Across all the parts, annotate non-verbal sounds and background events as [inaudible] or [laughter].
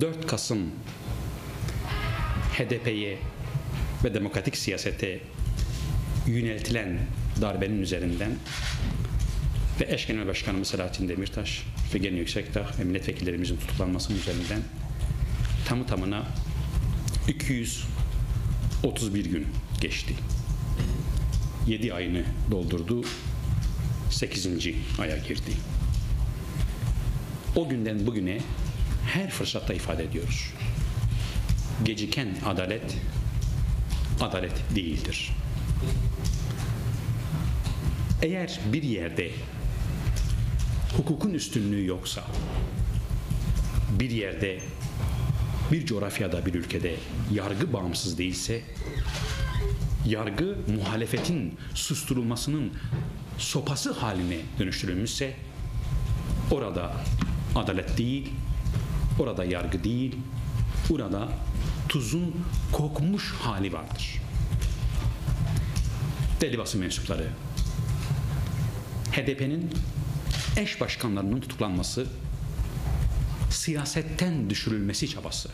4 Kasım HDP'ye ve demokratik siyasete yöneltilen darbenin üzerinden ve eş genel başkanımız Selahattin Demirtaş, Figen Yüksekdağ ve milletvekillerimizin tutuklanmasının üzerinden tamı tamına 231 gün geçti. 7 ayını doldurdu, 8. aya girdi. O günden bugüne her fırsatta ifade ediyoruz. Geciken adalet, adalet değildir. Eğer bir yerde hukukun üstünlüğü yoksa, bir yerde, bir coğrafyada, bir ülkede yargı bağımsız değilse, yargı muhalefetin susturulmasının sopası haline dönüştürülmüşse, orada adalet değil, orada yargı değil, orada tuzun kokmuş hali vardır. Deli basın mensupları, HDP'nin eş başkanlarının tutuklanması, siyasetten düşürülmesi çabası,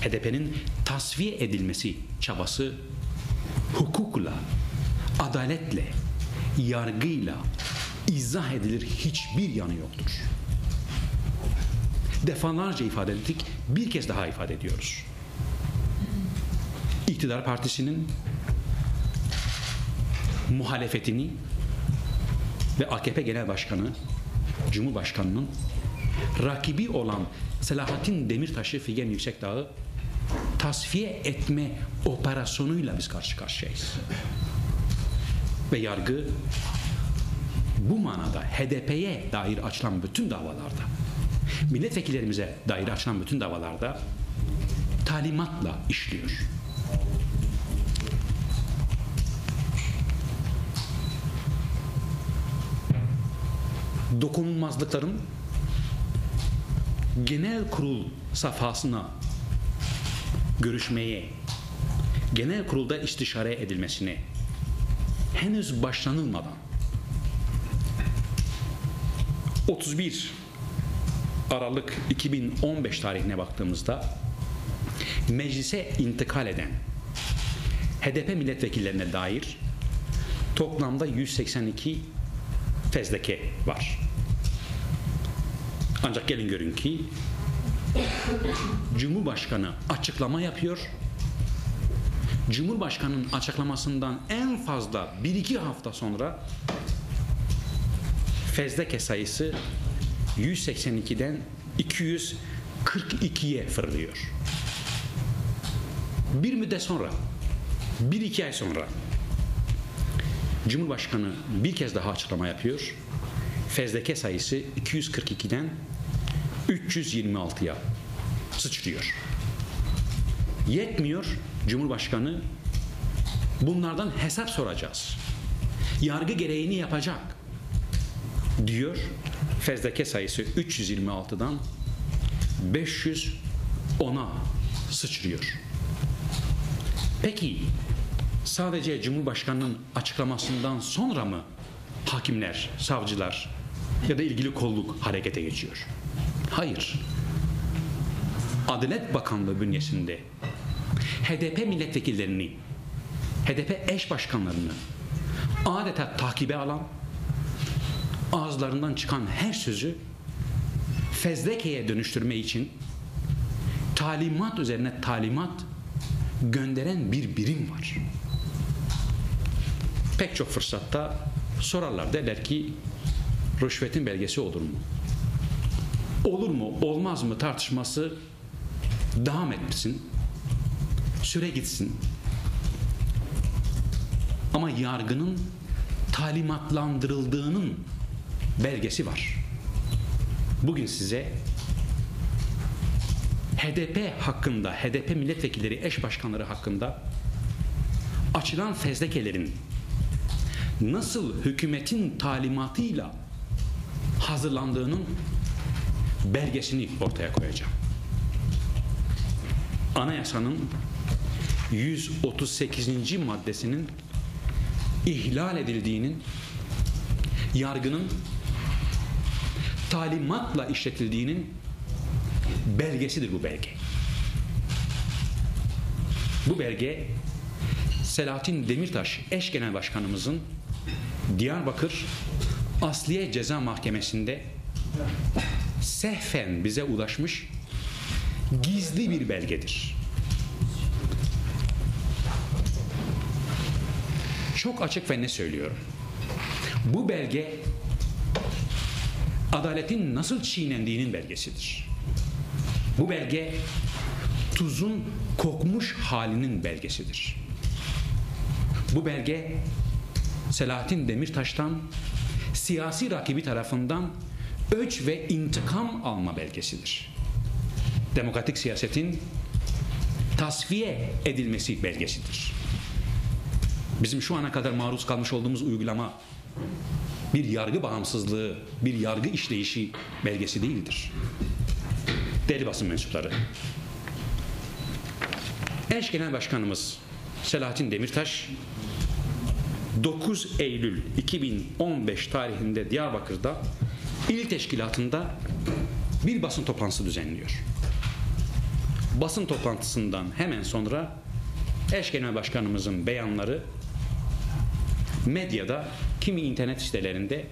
HDP'nin tasfiye edilmesi çabası hukukla, adaletle, yargıyla izah edilir hiçbir yanı yoktur. Defalarca ifade ettik, bir kez daha ifade ediyoruz. İktidar partisinin muhalefetini ve AKP Genel Başkanı, Cumhurbaşkanı'nın rakibi olan Selahattin Demirtaş'ı Figen Yüksekdağ'ı tasfiye etme operasyonuyla biz karşı karşıyayız. Ve yargı bu manada HDP'ye dair açılan bütün davalarda, [laughs] milletvekillerimize dair açılan bütün davalarda talimatla işliyor. dokunulmazlıkların genel kurul safhasına görüşmeye, genel kurulda istişare edilmesine henüz başlanılmadan 31 Aralık 2015 tarihine baktığımızda meclise intikal eden HDP milletvekillerine dair toplamda 182 fezleke var. Ancak gelin görün ki Cumhurbaşkanı açıklama yapıyor. Cumhurbaşkanının açıklamasından en fazla 1-2 hafta sonra fezleke sayısı 182'den 242'ye fırlıyor. Bir müddet sonra, bir iki ay sonra Cumhurbaşkanı bir kez daha açıklama yapıyor. Fezleke sayısı 242'den 326'ya sıçrıyor. Yetmiyor Cumhurbaşkanı bunlardan hesap soracağız. Yargı gereğini yapacak diyor. Fezleke sayısı 326'dan 510'a sıçrıyor. Peki sadece Cumhurbaşkanı'nın açıklamasından sonra mı hakimler, savcılar ya da ilgili kolluk harekete geçiyor? Hayır. Adalet Bakanlığı bünyesinde HDP milletvekillerini, HDP eş başkanlarını adeta takibe alan, ağızlarından çıkan her sözü fezlekeye dönüştürme için talimat üzerine talimat gönderen bir birim var. Pek çok fırsatta sorarlar derler ki rüşvetin belgesi olur mu? Olur mu olmaz mı tartışması devam etsin. Süre gitsin. Ama yargının talimatlandırıldığının belgesi var. Bugün size HDP hakkında, HDP milletvekilleri, eş başkanları hakkında açılan fezlekelerin nasıl hükümetin talimatıyla hazırlandığının belgesini ortaya koyacağım. Anayasanın 138. maddesinin ihlal edildiğinin yargının talimatla işletildiğinin belgesidir bu belge. Bu belge Selahattin Demirtaş eş genel başkanımızın Diyarbakır Asliye Ceza Mahkemesi'nde sehfen bize ulaşmış gizli bir belgedir. Çok açık ve ne söylüyorum. Bu belge adaletin nasıl çiğnendiğinin belgesidir. Bu belge tuzun kokmuş halinin belgesidir. Bu belge Selahattin Demirtaş'tan siyasi rakibi tarafından öç ve intikam alma belgesidir. Demokratik siyasetin tasfiye edilmesi belgesidir. Bizim şu ana kadar maruz kalmış olduğumuz uygulama bir yargı bağımsızlığı, bir yargı işleyişi belgesi değildir. Değerli basın mensupları. Eş Genel Başkanımız Selahattin Demirtaş 9 Eylül 2015 tarihinde Diyarbakır'da il teşkilatında bir basın toplantısı düzenliyor. Basın toplantısından hemen sonra eş genel başkanımızın beyanları medyada kimi internet sitelerinde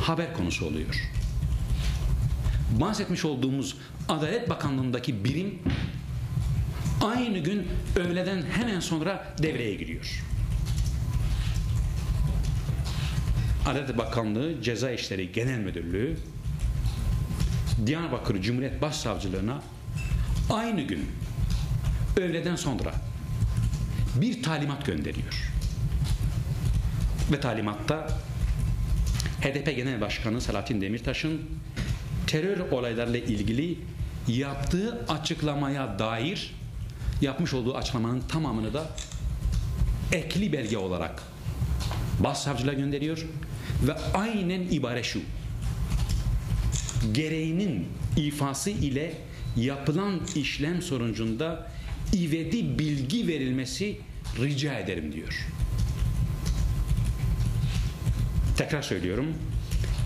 haber konusu oluyor. Bahsetmiş olduğumuz Adalet Bakanlığı'ndaki birim aynı gün öğleden hemen sonra devreye giriyor. Adalet Bakanlığı Ceza İşleri Genel Müdürlüğü Diyarbakır Cumhuriyet Başsavcılığına aynı gün öğleden sonra bir talimat gönderiyor. Ve talimatta HDP Genel Başkanı Selahattin Demirtaş'ın terör olaylarıyla ilgili yaptığı açıklamaya dair yapmış olduğu açıklamanın tamamını da ekli belge olarak başsavcılığa gönderiyor ve aynen ibare şu gereğinin ifası ile yapılan işlem sonucunda ivedi bilgi verilmesi rica ederim diyor. Tekrar söylüyorum.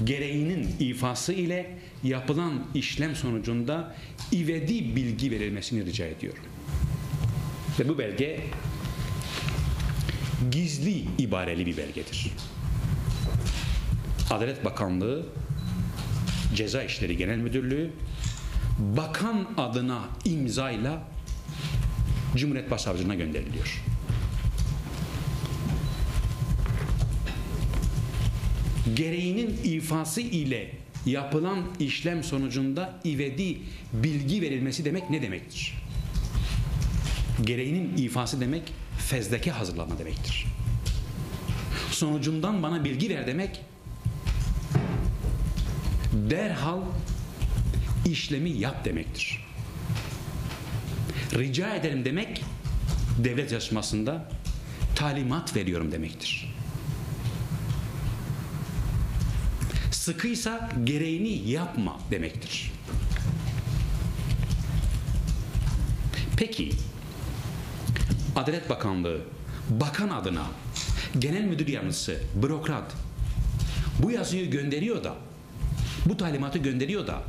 Gereğinin ifası ile yapılan işlem sonucunda ivedi bilgi verilmesini rica ediyorum. Ve bu belge gizli ibareli bir belgedir. Adalet Bakanlığı Ceza İşleri Genel Müdürlüğü bakan adına imzayla Cumhuriyet Başsavcılığına gönderiliyor. Gereğinin ifası ile yapılan işlem sonucunda ivedi bilgi verilmesi demek ne demektir? Gereğinin ifası demek fezleke hazırlama demektir. Sonucundan bana bilgi ver demek derhal işlemi yap demektir. Rica ederim demek devlet yarışmasında talimat veriyorum demektir. Sıkıysa gereğini yapma demektir. Peki Adalet Bakanlığı bakan adına genel müdür yardımcısı, bürokrat bu yazıyı gönderiyor da bu talimatı gönderiyor da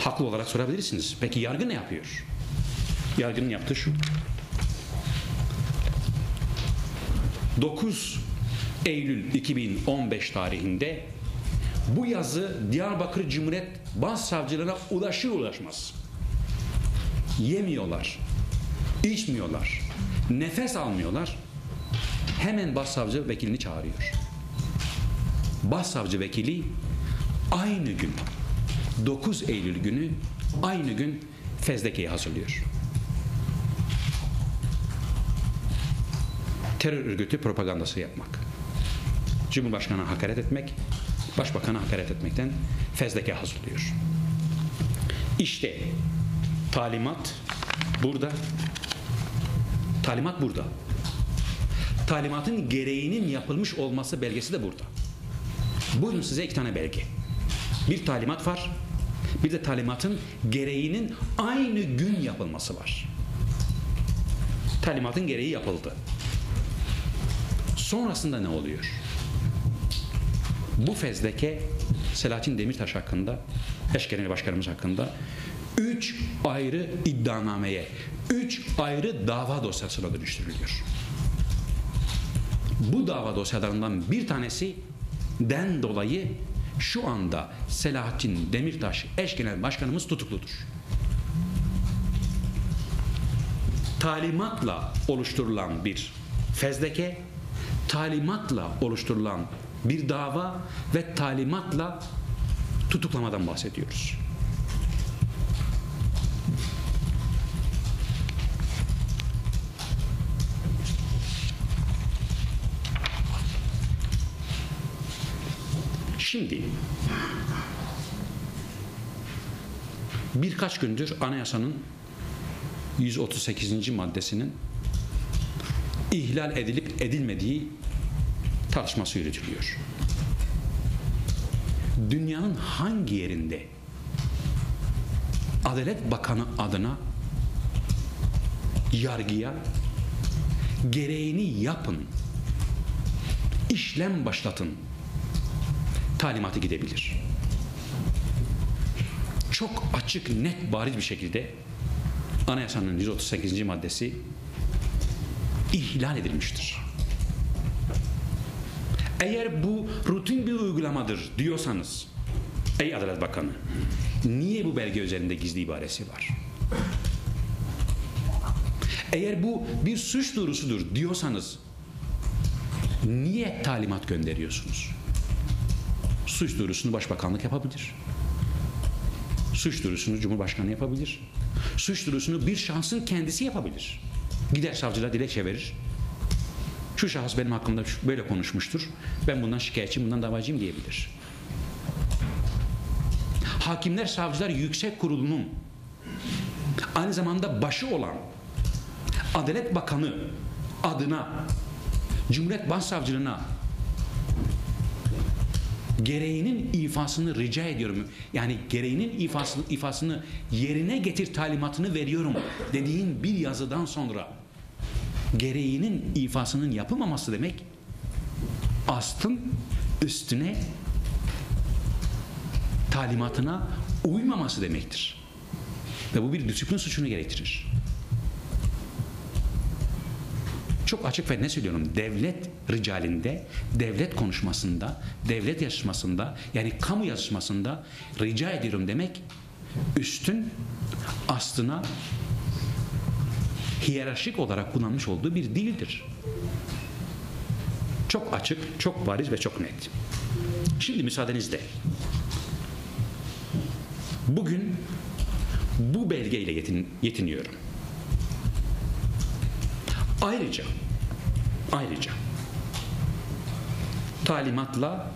haklı olarak sorabilirsiniz. Peki yargı ne yapıyor? Yargının yaptığı şu. 9 Eylül 2015 tarihinde bu yazı Diyarbakır Cumhuriyet Başsavcılığına ulaşır ulaşmaz. Yemiyorlar. içmiyorlar. Nefes almıyorlar. Hemen başsavcı vekilini çağırıyor. Başsavcı vekili aynı gün 9 Eylül günü aynı gün fezlekeyi hazırlıyor. Terör örgütü propagandası yapmak. Cumhurbaşkanına hakaret etmek, başbakana hakaret etmekten fezleke hazırlıyor. İşte talimat burada. Talimat burada. Talimatın gereğinin yapılmış olması belgesi de burada. Buyurun size iki tane belge. Bir talimat var. Bir de talimatın gereğinin aynı gün yapılması var. Talimatın gereği yapıldı. Sonrasında ne oluyor? Bu fezleke Selahattin Demirtaş hakkında eş genel başkanımız hakkında üç ayrı iddianameye, üç ayrı dava dosyasına dönüştürülüyor. Bu dava dosyalarından bir tanesi den dolayı şu anda Selahattin Demirtaş eş genel başkanımız tutukludur. Talimatla oluşturulan bir fezleke, talimatla oluşturulan bir dava ve talimatla tutuklamadan bahsediyoruz. Şimdi birkaç gündür anayasanın 138. maddesinin ihlal edilip edilmediği tartışması yürütülüyor. Dünyanın hangi yerinde Adalet Bakanı adına yargıya gereğini yapın, işlem başlatın talimatı gidebilir. Çok açık, net, bariz bir şekilde anayasanın 138. maddesi ihlal edilmiştir. Eğer bu rutin bir uygulamadır diyorsanız ey Adalet Bakanı niye bu belge üzerinde gizli ibaresi var? Eğer bu bir suç duyurusudur diyorsanız niye talimat gönderiyorsunuz? Suç duyurusunu başbakanlık yapabilir. Suç duyurusunu Cumhurbaşkanı yapabilir. Suç duyurusunu bir şahsın kendisi yapabilir. Gider savcılığa dilekçe verir. Şu şahıs benim hakkımda böyle konuşmuştur. Ben bundan şikayetçiyim, bundan davacıyım diyebilir. Hakimler, Savcılar Yüksek Kurulu'nun aynı zamanda başı olan Adalet Bakanı adına Cumhuriyet Başsavcılığına gereğinin ifasını rica ediyorum. Yani gereğinin ifasını, ifasını yerine getir talimatını veriyorum dediğin bir yazıdan sonra gereğinin ifasının yapılmaması demek astın üstüne talimatına uymaması demektir. Ve bu bir disiplin suçunu gerektirir. Çok açık ve ne söylüyorum? Devlet ricalinde, devlet konuşmasında, devlet yazışmasında yani kamu yazışmasında rica ediyorum demek üstün aslına hiyerarşik olarak kullanmış olduğu bir dildir. Çok açık, çok bariz ve çok net. Şimdi müsaadenizle bugün bu belgeyle yetin, yetiniyorum. Ayrıca ayrıca talimatla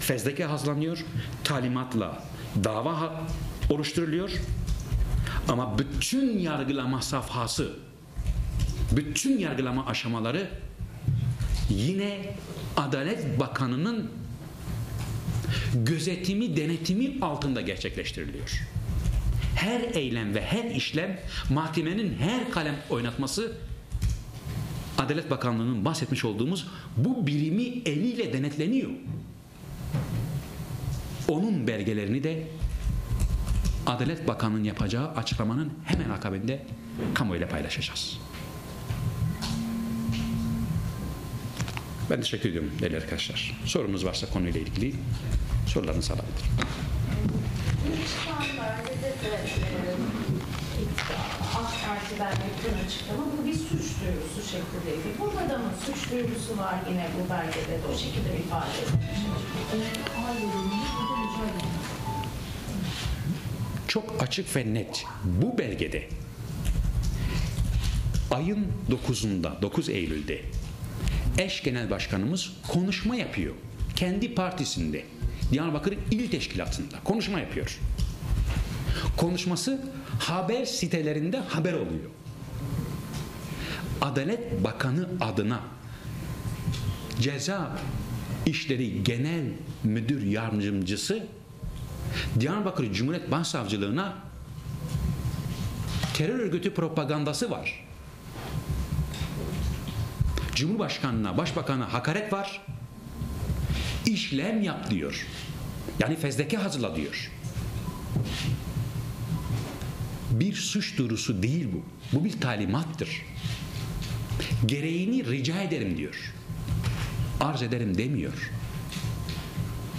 fezleke hazırlanıyor, talimatla dava oluşturuluyor ama bütün yargılama safhası bütün yargılama aşamaları yine Adalet Bakanı'nın gözetimi, denetimi altında gerçekleştiriliyor. Her eylem ve her işlem mahkemenin her kalem oynatması Adalet Bakanlığı'nın bahsetmiş olduğumuz bu birimi eliyle denetleniyor. Onun belgelerini de Adalet Bakanı'nın yapacağı açıklamanın hemen akabinde kamuoyuyla paylaşacağız. Ben teşekkür ediyorum değerli arkadaşlar. Sorunuz varsa konuyla ilgili sorularınızı alabilirim. Şu an belgede de AK bu bir suç duyurusu şeklindeydi. Burada da mı suç duyurusu var yine bu belgede de o şekilde ifade? Çok açık ve net bu belgede ayın 9'unda 9 Eylül'de eş genel başkanımız konuşma yapıyor. Kendi partisinde Diyarbakır İl Teşkilatı'nda konuşma yapıyor. Konuşması haber sitelerinde haber oluyor. Adalet Bakanı adına Ceza İşleri Genel Müdür Yardımcısı Diyarbakır Cumhuriyet Başsavcılığına terör örgütü propagandası var. Cumhurbaşkanına, başbakana hakaret var. İşlem yap diyor. Yani fezleke hazırla diyor. bir suç duyurusu değil bu. Bu bir talimattır. Gereğini rica ederim diyor. Arz ederim demiyor.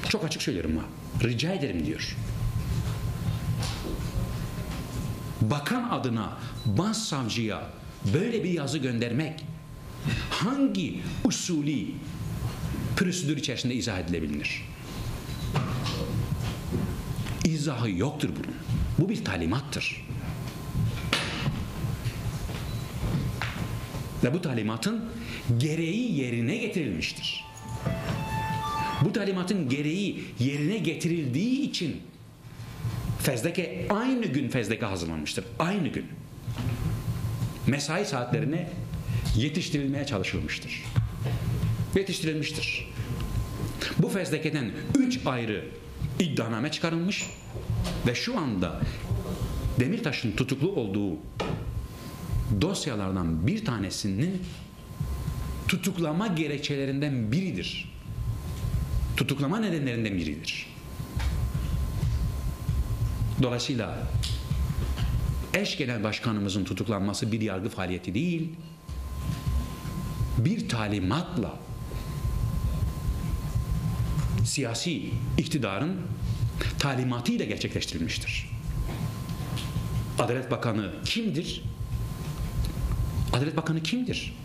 Çok açık söylüyorum ha. Rica ederim diyor. Bakan adına başsavcıya böyle bir yazı göndermek hangi usulü prosedür içerisinde izah edilebilir? İzahı yoktur bunun. Bu bir talimattır. Ve bu talimatın gereği yerine getirilmiştir. Bu talimatın gereği yerine getirildiği için fezleke aynı gün fezleke hazırlanmıştır. Aynı gün. Mesai saatlerine yetiştirilmeye çalışılmıştır. Yetiştirilmiştir. Bu fezlekeden üç ayrı iddianame çıkarılmış ve şu anda Demirtaş'ın tutuklu olduğu dosyalardan bir tanesinin tutuklama gerekçelerinden biridir. Tutuklama nedenlerinden biridir. Dolayısıyla eş genel başkanımızın tutuklanması bir yargı faaliyeti değil, bir talimatla siyasi iktidarın talimatıyla gerçekleştirilmiştir. Adalet Bakanı kimdir? Adalet Bakanı kimdir?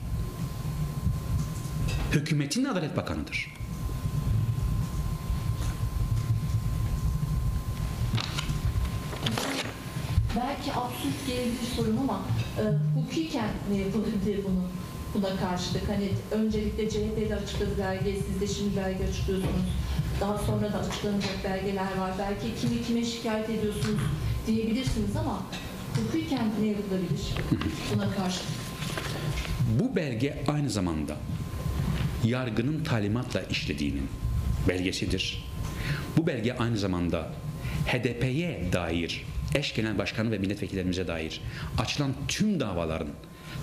Hükümetin Adalet Bakanıdır. Belki absürt gelebilir sorun ama e, hukuken ne yapılabilir bunu buna karşılık? Hani öncelikle CHP'de açıkladı belge, siz de şimdi belge açıklıyorsunuz. Daha sonra da açıklanacak belgeler var. Belki kimi kime şikayet ediyorsunuz diyebilirsiniz ama hukuken ne yapılabilir buna karşılık? Bu belge aynı zamanda yargının talimatla işlediğinin belgesidir. Bu belge aynı zamanda HDP'ye dair eş genel başkanı ve milletvekillerimize dair açılan tüm davaların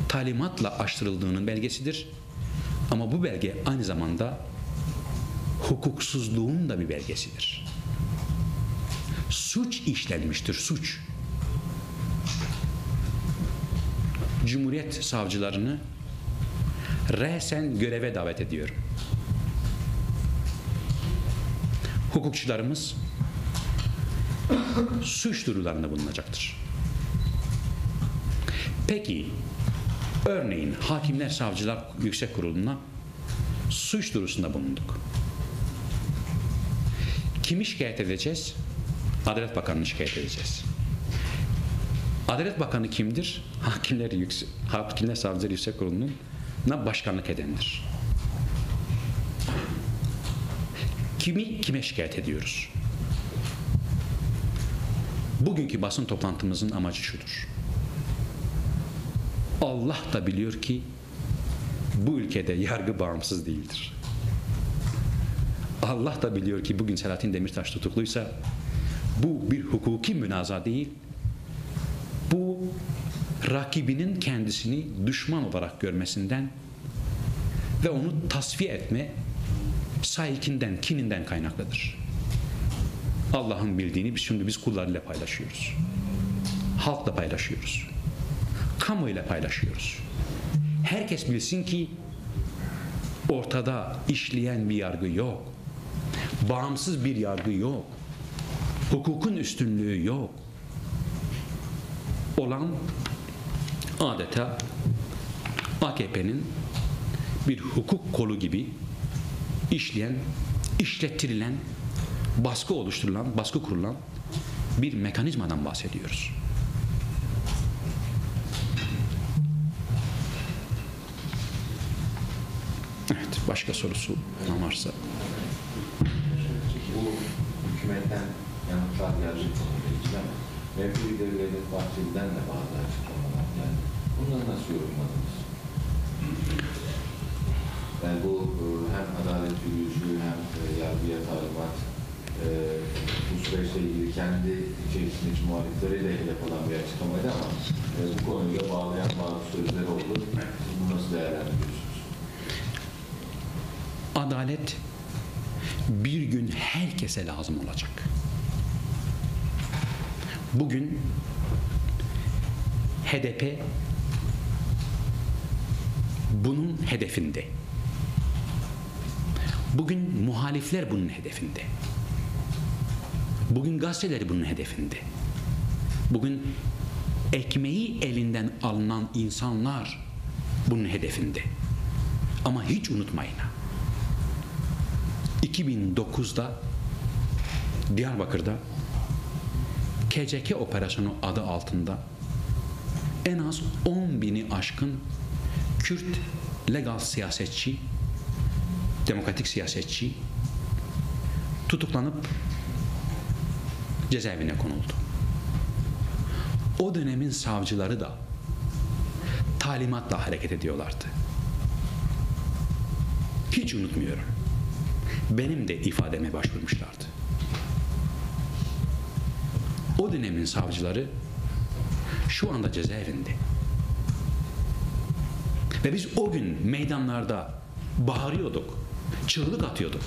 talimatla açtırıldığının belgesidir. Ama bu belge aynı zamanda hukuksuzluğun da bir belgesidir. Suç işlenmiştir, suç. Cumhuriyet savcılarını resen göreve davet ediyorum. Hukukçularımız suç duyurularında bulunacaktır. Peki örneğin Hakimler Savcılar Yüksek Kurulu'na suç duyurusunda bulunduk. Kimi şikayet edeceğiz? Adalet Bakanı'nı şikayet edeceğiz. Adalet Bakanı kimdir? Hakimler, yüksek, Hakimler Savcılar Yüksek Kurulu'nun başkanlık edendir. Kimi kime şikayet ediyoruz? Bugünkü basın toplantımızın amacı şudur. Allah da biliyor ki bu ülkede yargı bağımsız değildir. Allah da biliyor ki bugün Selahattin Demirtaş tutukluysa bu bir hukuki münaza değil, bu rakibinin kendisini düşman olarak görmesinden ve onu tasfiye etme sahikinden, kininden kaynaklıdır. Allah'ın bildiğini biz şimdi biz kullarıyla paylaşıyoruz. Halkla paylaşıyoruz. Kamuoyuyla paylaşıyoruz. Herkes bilsin ki ortada işleyen bir yargı yok. Bağımsız bir yargı yok. Hukukun üstünlüğü yok. Olan adeta AKP'nin bir hukuk kolu gibi işleyen, işlettirilen, baskı oluşturulan, baskı kurulan bir mekanizmadan bahsediyoruz. Başka sorusu varsa. Bu hükümetten yanıtlar geldi mevcut lideri Devlet Bahçeli'den de bazı açıklamalar geldi. Bunları nasıl yorumladınız? Yani bu e, hem adalet yürüyüşü hem e, yargıya talimat e, bu süreçle ilgili kendi içerisindeki muhalifleriyle hedef olan bir açıklamaydı ama bu konuyla bağlayan bazı sözler oldu. Bunu nasıl değerlendiriyorsunuz? Adalet bir gün herkese lazım olacak. Bugün HDP bunun hedefinde. Bugün muhalifler bunun hedefinde. Bugün gazeteler bunun hedefinde. Bugün ekmeği elinden alınan insanlar bunun hedefinde. Ama hiç unutmayın. 2009'da Diyarbakır'da KCK operasyonu adı altında en az 10 bini aşkın Kürt legal siyasetçi, demokratik siyasetçi tutuklanıp cezaevine konuldu. O dönemin savcıları da talimatla hareket ediyorlardı. Hiç unutmuyorum. Benim de ifademe başvurmuşlardı. O dönemin savcıları şu anda cezaevinde. Ve biz o gün meydanlarda bağırıyorduk, çığlık atıyorduk.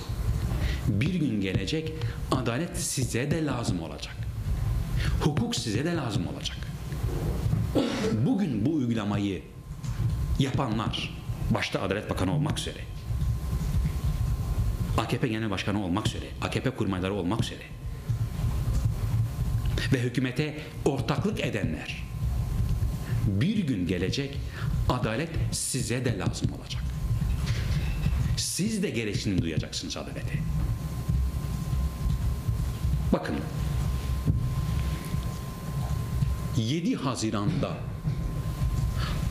Bir gün gelecek adalet size de lazım olacak. Hukuk size de lazım olacak. Bugün bu uygulamayı yapanlar, başta Adalet Bakanı olmak üzere, AKP Genel Başkanı olmak üzere, AKP kurmayları olmak üzere ve hükümete ortaklık edenler bir gün gelecek adalet size de lazım olacak. Siz de gereksinimi duyacaksınız adalete. Bakın 7 Haziran'da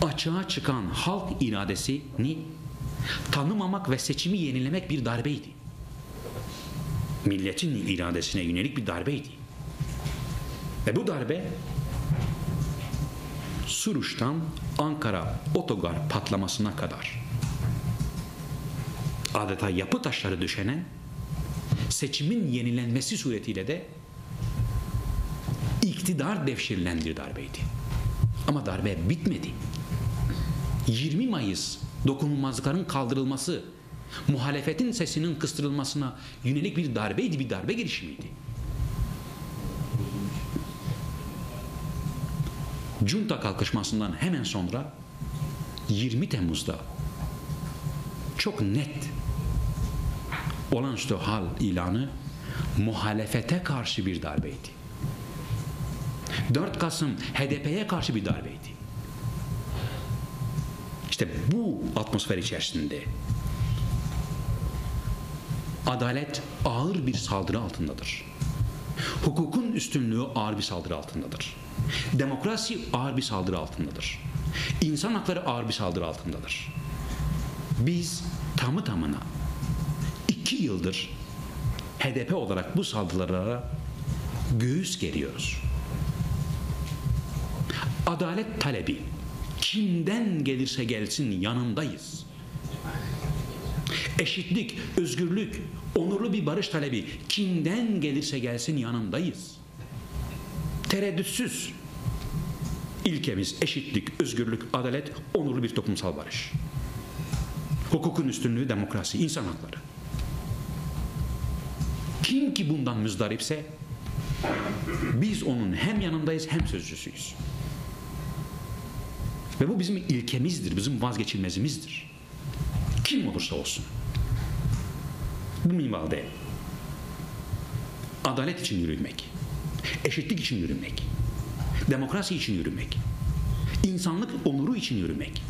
açığa çıkan halk iradesini tanımamak ve seçimi yenilemek bir darbeydi. Milletin iradesine yönelik bir darbeydi. Ve bu darbe Suruç'tan Ankara otogar patlamasına kadar adeta yapı taşları düşenen seçimin yenilenmesi suretiyle de iktidar devşirilen bir darbeydi. Ama darbe bitmedi. 20 Mayıs dokunulmazlıkların kaldırılması, muhalefetin sesinin kıstırılmasına yönelik bir darbeydi, bir darbe girişimiydi. Junta kalkışmasından hemen sonra 20 Temmuz'da çok net olağanüstü hal ilanı muhalefete karşı bir darbeydi. 4 Kasım HDP'ye karşı bir darbeydi. İşte bu atmosfer içerisinde adalet ağır bir saldırı altındadır. Hukukun üstünlüğü ağır bir saldırı altındadır. Demokrasi ağır bir saldırı altındadır. İnsan hakları ağır bir saldırı altındadır. Biz tamı tamına iki yıldır HDP olarak bu saldırılara göğüs geriyoruz. Adalet talebi kimden gelirse gelsin yanındayız. Eşitlik, özgürlük, onurlu bir barış talebi kimden gelirse gelsin yanındayız. Tereddütsüz ilkemiz eşitlik, özgürlük, adalet, onurlu bir toplumsal barış. Hukukun üstünlüğü, demokrasi, insan hakları. Kim ki bundan müzdaripse biz onun hem yanındayız hem sözcüsüyüz. Ve bu bizim ilkemizdir, bizim vazgeçilmezimizdir. Kim olursa olsun. Bu minvalde adalet için yürümek, eşitlik için yürümek, demokrasi için yürümek, insanlık onuru için yürümek.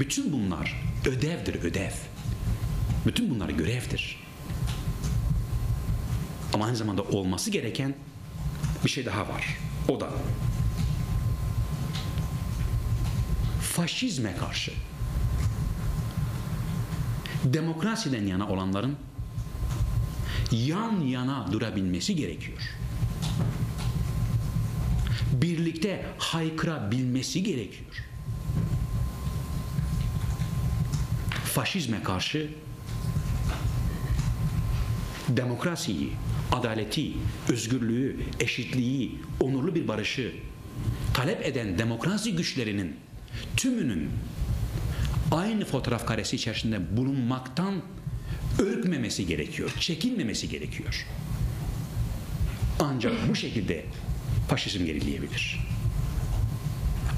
Bütün bunlar ödevdir, ödev. Bütün bunlar görevdir. Ama aynı zamanda olması gereken bir şey daha var. O da faşizme karşı demokrasiden yana olanların yan yana durabilmesi gerekiyor. Birlikte haykırabilmesi gerekiyor. Faşizme karşı demokrasiyi, adaleti, özgürlüğü, eşitliği, onurlu bir barışı talep eden demokrasi güçlerinin tümünün aynı fotoğraf karesi içerisinde bulunmaktan ürkmemesi gerekiyor, çekinmemesi gerekiyor. Ancak bu şekilde faşizm gerileyebilir.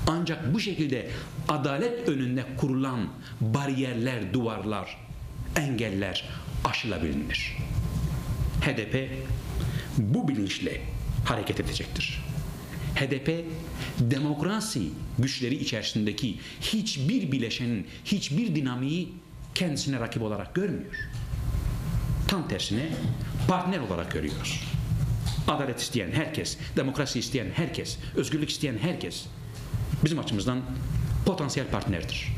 Ancak bu şekilde adalet önünde kurulan bariyerler, duvarlar, engeller aşılabilir. HDP bu bilinçle hareket edecektir. HDP demokrasi güçleri içerisindeki hiçbir bileşenin, hiçbir dinamiği kendisine rakip olarak görmüyor. Tam tersine partner olarak görüyor. Adalet isteyen herkes, demokrasi isteyen herkes, özgürlük isteyen herkes bizim açımızdan potansiyel partnerdir.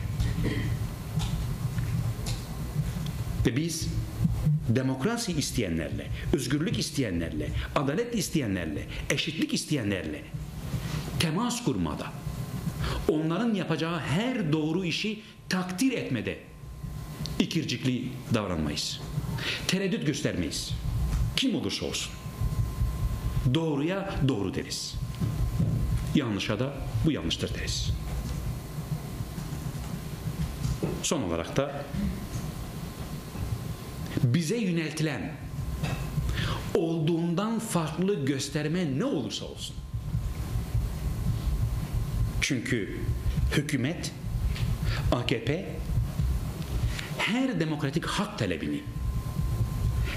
Ve biz demokrasi isteyenlerle, özgürlük isteyenlerle, adalet isteyenlerle, eşitlik isteyenlerle temas kurmada, onların yapacağı her doğru işi takdir etmede ikircikli davranmayız. Tereddüt göstermeyiz. Kim olursa olsun. Doğruya doğru deriz. Yanlışa da bu yanlıştır deriz. Son olarak da bize yöneltilen olduğundan farklı gösterme ne olursa olsun. Çünkü hükümet, AKP her demokratik hak talebini,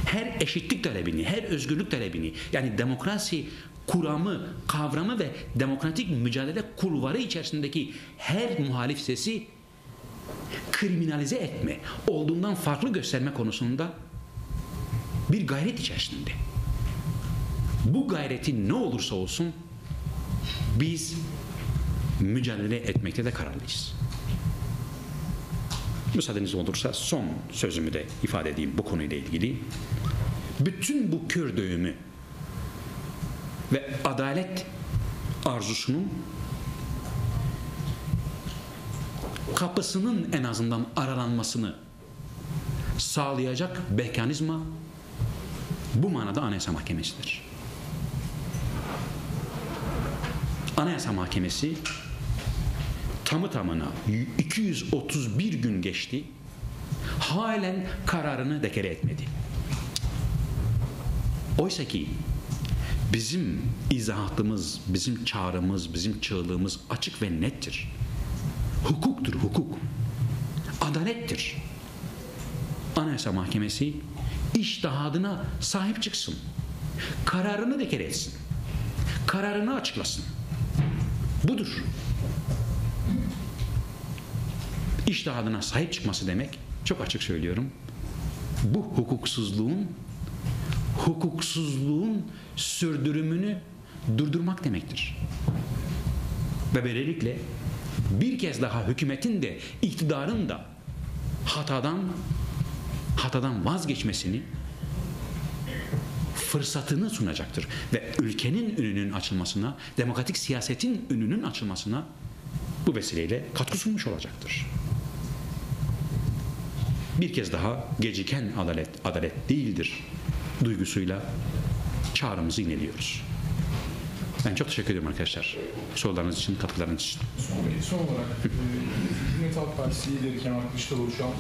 her eşitlik talebini, her özgürlük talebini yani demokrasi kuramı, kavramı ve demokratik mücadele kulvarı içerisindeki her muhalif sesi kriminalize etme, olduğundan farklı gösterme konusunda bir gayret içerisinde. Bu gayretin ne olursa olsun biz mücadele etmekte de kararlıyız. Müsaadeniz olursa son sözümü de ifade edeyim bu konuyla ilgili. Bütün bu kör dövümü ve adalet arzusunun kapısının en azından aralanmasını sağlayacak mekanizma bu manada Anayasa Mahkemesi'dir. Anayasa Mahkemesi tamı tamına 231 gün geçti. Halen kararını dekere etmedi. Oysa ki bizim izahatımız, bizim çağrımız, bizim çığlığımız açık ve nettir. Hukuktur hukuk. Adalettir. Anayasa Mahkemesi iştihadına sahip çıksın. Kararını dekere etsin. Kararını açıklasın. Budur. İştihadına sahip çıkması demek, çok açık söylüyorum, bu hukuksuzluğun hukuksuzluğun sürdürümünü durdurmak demektir. Ve böylelikle bir kez daha hükümetin de iktidarın da hatadan hatadan vazgeçmesini fırsatını sunacaktır ve ülkenin önünün açılmasına, demokratik siyasetin önünün açılmasına bu vesileyle katkı sunmuş olacaktır. Bir kez daha geciken adalet adalet değildir duygusuyla çağrımızı ineliyoruz. Ben çok teşekkür ederim arkadaşlar. Sorularınız için, katkılarınız için. Son, son olarak e, Cumhuriyet Halk Partisi lideri Kemal Kılıçdaroğlu şu an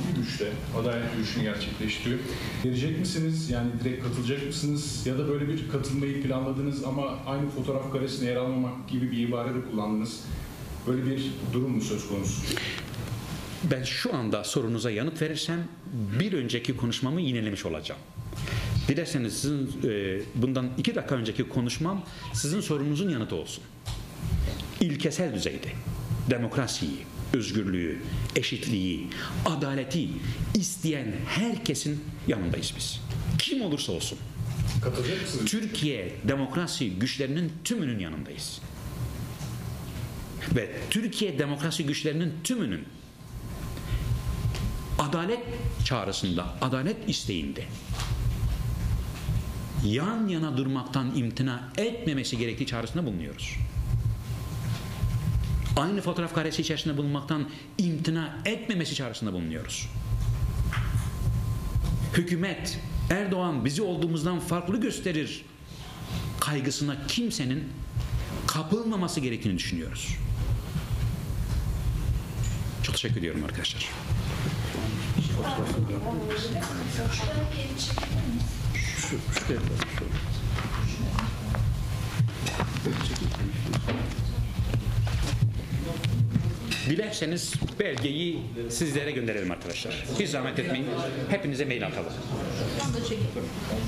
adalet yürüyüşünü gerçekleştiriyor. Verecek misiniz? Yani direkt katılacak mısınız? Ya da böyle bir katılmayı planladınız ama aynı fotoğraf karesine yer almamak gibi bir ibare de kullandınız. Böyle bir durum mu söz konusu? Ben şu anda sorunuza yanıt verirsem bir önceki konuşmamı yinelemiş olacağım. Dilerseniz sizin e, bundan iki dakika önceki konuşmam sizin sorunuzun yanıtı olsun. İlkesel düzeyde demokrasiyi, özgürlüğü, eşitliği, adaleti isteyen herkesin yanındayız biz. Kim olursa olsun. Türkiye demokrasi güçlerinin tümünün yanındayız. Ve Türkiye demokrasi güçlerinin tümünün adalet çağrısında, adalet isteğinde yan yana durmaktan imtina etmemesi gerektiği çağrısında bulunuyoruz. Aynı fotoğraf karesi içerisinde bulunmaktan imtina etmemesi çağrısında bulunuyoruz. Hükümet Erdoğan bizi olduğumuzdan farklı gösterir kaygısına kimsenin kapılmaması gerektiğini düşünüyoruz. Çok teşekkür ediyorum arkadaşlar. Dilerseniz belgeyi sizlere gönderelim arkadaşlar. Hiç zahmet etmeyin. Hepinize mail atalım. Şu.